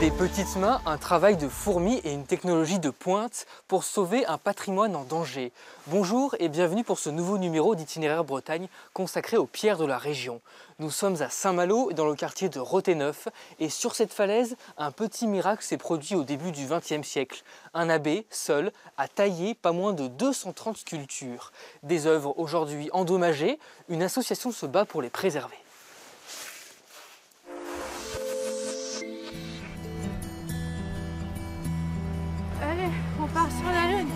Des petites mains, un travail de fourmi et une technologie de pointe pour sauver un patrimoine en danger. Bonjour et bienvenue pour ce nouveau numéro d'Itinéraire Bretagne consacré aux pierres de la région. Nous sommes à Saint-Malo, dans le quartier de Roténeuf, et sur cette falaise, un petit miracle s'est produit au début du XXe siècle. Un abbé, seul, a taillé pas moins de 230 sculptures. Des œuvres aujourd'hui endommagées, une association se bat pour les préserver. Part sur la lune.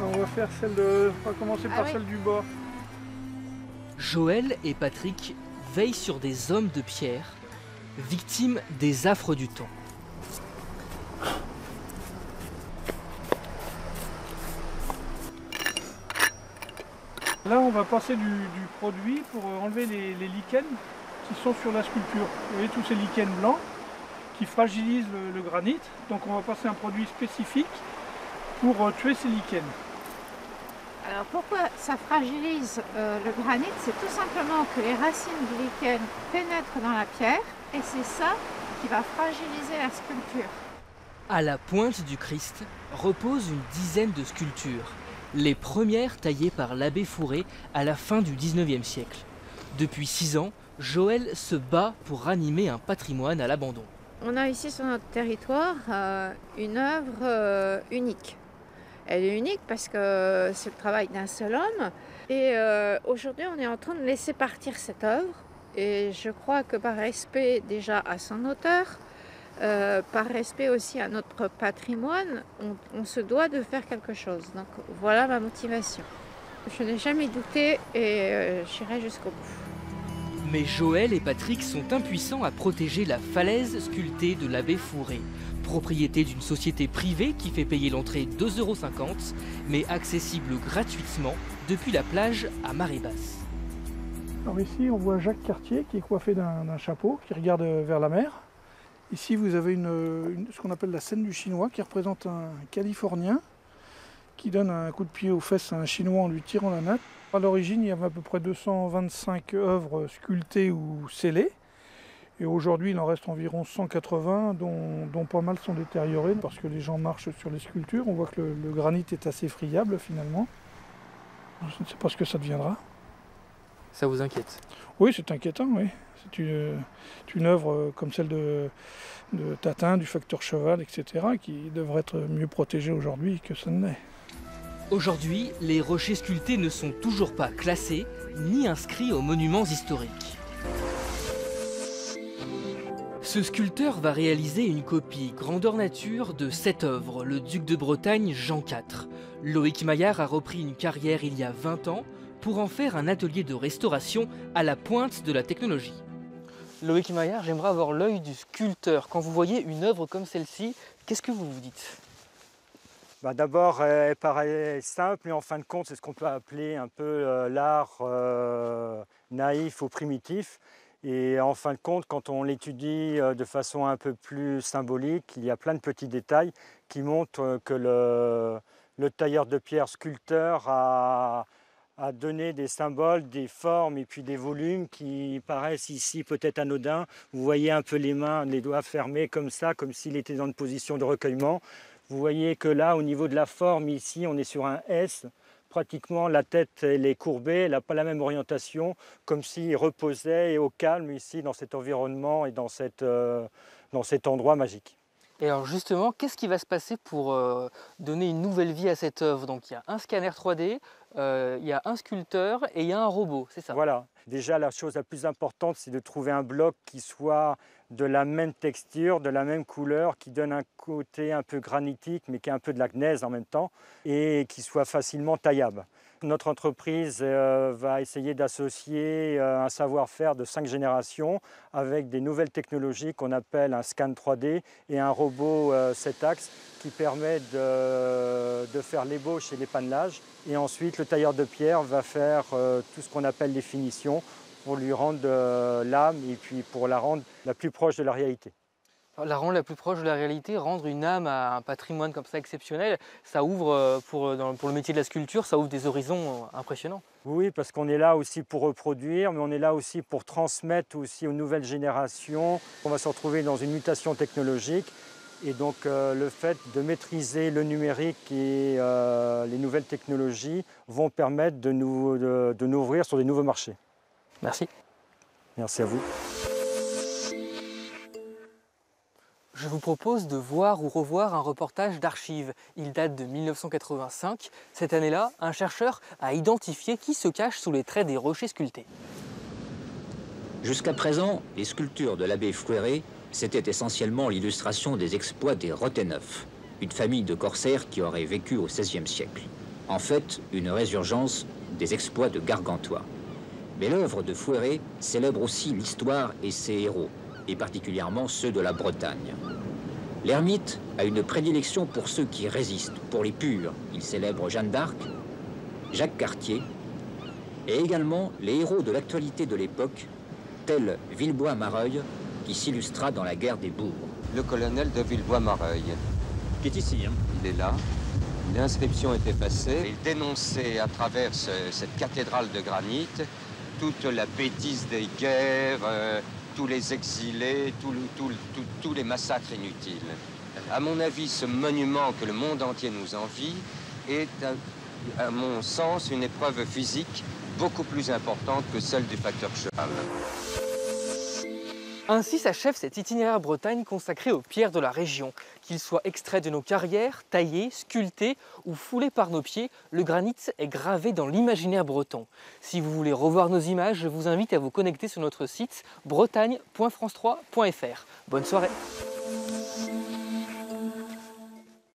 On va faire celle de. On va commencer Ah par oui. celle du bas. Joël et Patrick veillent sur des hommes de pierre, victimes des affres du temps. Là, on va passer du, du produit pour enlever les, les lichens qui sont sur la sculpture. Vous voyez tous ces lichens blancs qui fragilisent le, le granit. Donc, on va passer un produit spécifique pour euh, tuer ces lichens. Alors pourquoi ça fragilise euh, le granit? C'est tout simplement que les racines du lichen pénètrent dans la pierre et c'est ça qui va fragiliser la sculpture. À la pointe du Christ repose une dizaine de sculptures, les premières taillées par l'abbé Fourré à la fin du 19e siècle. Depuis six ans, Joël se bat pour ranimer un patrimoine à l'abandon. On a ici sur notre territoire euh, une œuvre euh, unique. Elle est unique parce que c'est le travail d'un seul homme. Et euh, aujourd'hui, on est en train de laisser partir cette œuvre. Et je crois que par respect déjà à son auteur, par respect aussi à notre patrimoine, on, se doit de faire quelque chose. Donc voilà ma motivation. Je n'ai jamais douté et j'irai jusqu'au bout. Mais Joël et Patrick sont impuissants à protéger la falaise sculptée de l'abbé Fourré, propriété d'une société privée qui fait payer l'entrée 2,50€, mais accessible gratuitement depuis la plage à marée basse. Alors ici, on voit Jacques Cartier qui est coiffé d'un chapeau, qui regarde vers la mer. Ici, vous avez ce qu'on appelle la scène du chinois, qui représente un Californien qui donne un coup de pied aux fesses à un Chinois en lui tirant la natte. À l'origine, il y avait à peu près 225 œuvres sculptées ou scellées. Et aujourd'hui, il en reste environ 180, dont, dont pas mal sont détériorées parce que les gens marchent sur les sculptures. On voit que le, le granit est assez friable finalement. Je ne sais pas ce que ça deviendra. Ça vous inquiète? Oui, c'est inquiétant, oui. C'est une, œuvre euh, comme celle de, de Tatin, du facteur cheval, etc., qui devrait être mieux protégée aujourd'hui que ça ne l'est. Aujourd'hui, les rochers sculptés ne sont toujours pas classés ni inscrits aux monuments historiques. Ce sculpteur va réaliser une copie grandeur nature de cette œuvre, le duc de Bretagne Jean IV. Loïc Maillard a repris une carrière il y a 20 ans pour en faire un atelier de restauration à la pointe de la technologie. Loïc Maillard, j'aimerais avoir l'œil du sculpteur. Quand vous voyez une œuvre comme celle-ci, qu'est-ce que vous vous dites? Bah, D'abord, elle paraît simple, mais en fin de compte, c'est ce qu'on peut appeler un peu euh, l'art euh, naïf ou primitif. Et en fin de compte, quand on l'étudie euh, de façon un peu plus symbolique, il y a plein de petits détails qui montrent euh, que le, le tailleur de pierre sculpteur a, a donné des symboles, des formes et puis des volumes qui paraissent ici peut-être anodins. Vous voyez un peu les mains, les doigts fermés comme ça, comme s'il était dans une position de recueillement. Vous voyez que là, au niveau de la forme, ici, on est sur un S. Pratiquement, la tête, elle est courbée, elle n'a pas la même orientation, comme s'il reposait et au calme ici, dans cet environnement et dans, euh, dans cet endroit magique. Et alors justement, qu'est-ce qui va se passer pour euh, donner une nouvelle vie à cette œuvre? Donc il y a un scanner 3D, euh, il y a un sculpteur et il y a un robot, c'est ça? Voilà. Déjà, la chose la plus importante, c'est de trouver un bloc qui soit de la même texture, de la même couleur, qui donne un côté un peu granitique, mais qui a un peu de la gneiss en même temps, et qui soit facilement taillable. Notre entreprise euh, va essayer d'associer euh, un savoir-faire de cinq générations avec des nouvelles technologies qu'on appelle un scan 3D et un robot 7 axes qui permet de, faire l'ébauche et l'épannelage. Et ensuite, le tailleur de pierre va faire euh, tout ce qu'on appelle les finitions pour lui rendre euh, l'âme et puis pour la rendre la plus proche de la réalité. La rendre la plus proche de la réalité, rendre une âme à un patrimoine comme ça exceptionnel, ça ouvre, euh, pour, pour le métier de la sculpture, ça ouvre des horizons euh, impressionnants. Oui, parce qu'on est là aussi pour reproduire, mais on est là aussi pour transmettre aussi aux nouvelles générations. On va se retrouver dans une mutation technologique et donc euh, le fait de maîtriser le numérique et les nouvelles technologies vont permettre de nous, de, de nous ouvrir sur des nouveaux marchés. Merci. Merci à vous. Je vous propose de voir ou revoir un reportage d'archives. Il date de 1985. Cette année-là, un chercheur a identifié qui se cache sous les traits des rochers sculptés. Jusqu'à présent, les sculptures de l'abbé Fouéré, c'était essentiellement l'illustration des exploits des Roteneuf, une famille de corsaires qui aurait vécu au XVIe siècle. En fait, une résurgence des exploits de Gargantua. Mais l'œuvre de Fouéré célèbre aussi l'histoire et ses héros, et particulièrement ceux de la Bretagne. L'ermite a une prédilection pour ceux qui résistent, pour les purs. Il célèbre Jeanne d'Arc, Jacques Cartier, et également les héros de l'actualité de l'époque, tels Villebois-Mareuil, qui s'illustra dans la guerre des bourgs. Le colonel de Villebois-Mareuil. Qui est ici. Hein. Il est là. L'inscription est effacée. Il dénonçait à travers cette cathédrale de granit toute la bêtise des guerres, euh, tous les exilés, tous les massacres inutiles. À mon avis, ce monument que le monde entier nous envie est, à, mon sens, une épreuve physique beaucoup plus importante que celle du facteur cheval. Ainsi s'achève cet itinéraire Bretagne consacré aux pierres de la région. Qu'ils soient extraits de nos carrières, taillés, sculptés ou foulés par nos pieds, le granit est gravé dans l'imaginaire breton. Si vous voulez revoir nos images, je vous invite à vous connecter sur notre site bretagne.france3.fr. Bonne soirée